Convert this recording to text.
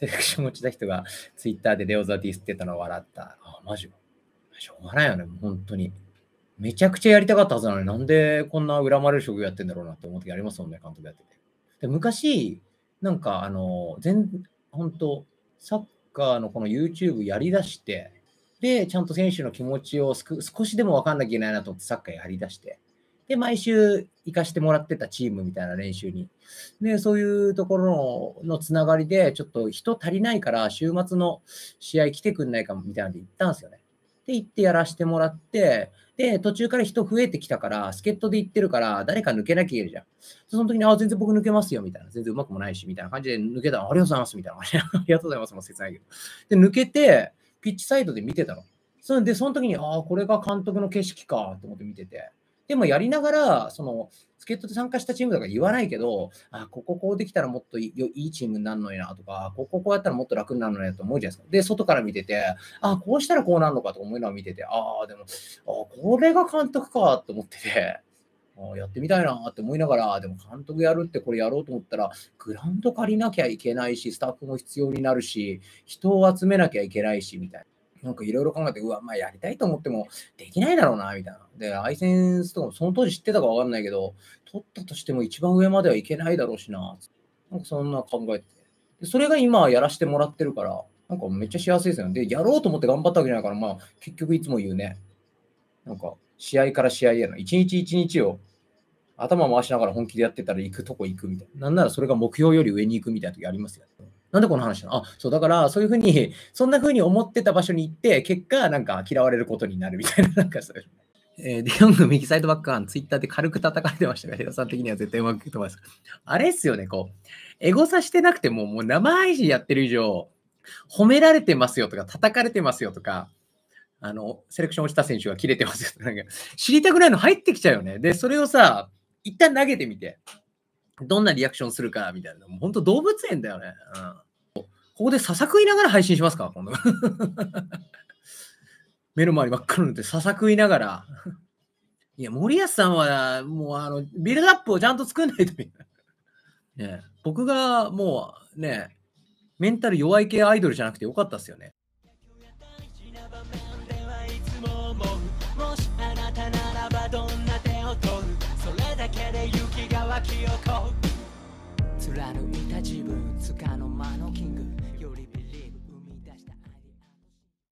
セレクション落ちた人がツイッターでレオザディスってたのを笑った。あ、マジしょうがないよね、本当に。めちゃくちゃやりたかったはずなのになんでこんな恨まれる職業やってんだろうなって思う時ありますもんね、監督やってて。で昔、なんかあの、全、本当サッカーのこの YouTube やりだして、で、ちゃんと選手の気持ちを少しでも分かんなきゃいけないなと思ってサッカーやりだして、で、毎週行かしてもらってたチームみたいな練習に。で、そういうところののつながりで、ちょっと人足りないから、週末の試合来てくんないかもみたいなんで行ったんですよね。で、行ってやらせてもらって、で、途中から人増えてきたから、助っ人で行ってるから、誰か抜けなきゃいけないじゃん。その時に、あ、全然僕抜けますよ、みたいな。全然うまくもないし、みたいな感じで抜けたら、ありがとうございます、みたいな感じで。ありがとうございます、もう切ないけど。で、抜けて、ピッチサイドで見てたの。それで、その時に、ああ、これが監督の景色か、と思って見てて。でもやりながら、その、助っ人で参加したチームとか言わないけど、あ、こここうできたらもっといいチームになるのになとか、こここうやったらもっと楽になるのになと思うじゃないですか。で、外から見てて、あ、こうしたらこうなるのかと思いながら見てて、ああ、でも、あこれが監督かと思ってて、あやってみたいなって思いながら、でも監督やるってこれやろうと思ったら、グラウンド借りなきゃいけないし、スタッフも必要になるし、人を集めなきゃいけないし、みたいな。なんかいろいろ考えて、うわ、まあやりたいと思ってもできないだろうな、みたいな。で、アイセンスとかもその当時知ってたかわかんないけど、取ったとしても一番上まではいけないだろうしな。なんかそんな考えてでそれが今やらせてもらってるから、なんかめっちゃ幸せですよね。で、やろうと思って頑張ったわけじゃないから、まあ結局いつも言うね。なんか試合から試合への一日一日を頭回しながら本気でやってたら行くとこ行くみたいな。なんならそれが目標より上に行くみたいな時ありますよ、ね。なんでこの話なの？あ、そう、だから、そういうふうに、そんなふうに思ってた場所に行って、結果、なんか嫌われることになるみたいな、なんかそういう。えー、ディヨング右サイドバックン、ツイッターで軽く叩かれてましたが、ヘラさん的には絶対うまくいくと思います。あれっすよね、こう、エゴさしてなくても、もう生配信やってる以上、褒められてますよとか、叩かれてますよとか、あの、セレクション落ちた選手が切れてますよとか、なんか知りたくないの入ってきちゃうよね。で、それをさ、一旦投げてみて、どんなリアクションするかみたいな。もう本当動物園だよね。うん。ここでささ食いながら配信しますか？今度。目の周り真っ黒になってささ食いながら。いや、森保さんはもうあのビルドアップをちゃんと作んないとね、僕がもうね、メンタル弱い系アイドルじゃなくてよかったっすよね。貫いた自分貫いた自分。